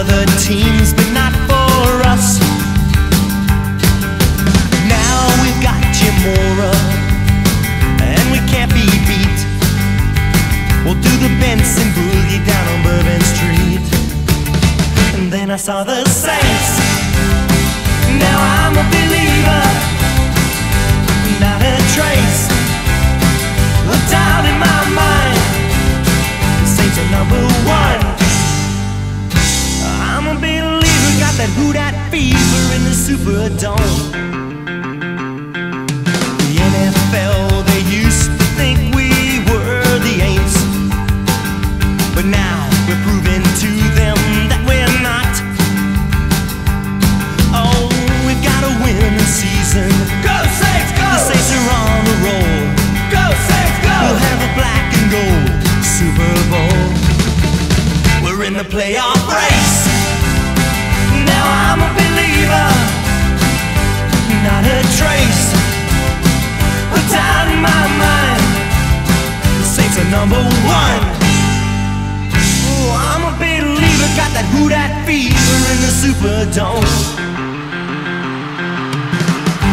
other teams, but not for us. Now we've got Jim Mora, and we can't be beat. We'll do the Benson Boogie down on Bourbon Street. And then I saw the Saints. Now I'm a believer, not a trace. Look down in my mind, the Saints are number one. Superdome. The NFL, they used to think we were the Aints. But now we're proving to them that we're not. Oh, we've got a winning season. Go Saints, go! The Saints are on a roll. Go Saints, go! We'll have a black and gold Super Bowl. We're in the playoff race. Number one. Oh, I'm a believer, got that who that fever in the Superdome.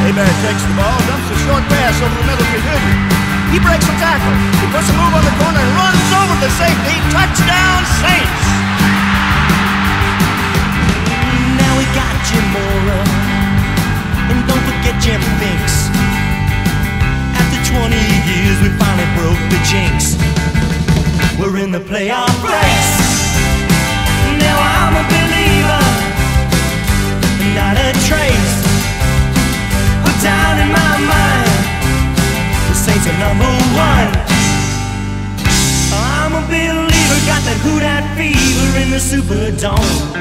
Hebert takes the ball, dumps a short pass over the middle to Newton. He breaks a tackle. He puts a move on the corner and runs We're in the playoff race. Now I'm a believer, not a trace. Put down in my mind, the Saints are number one. I'm a believer, got that that fever in the Superdome.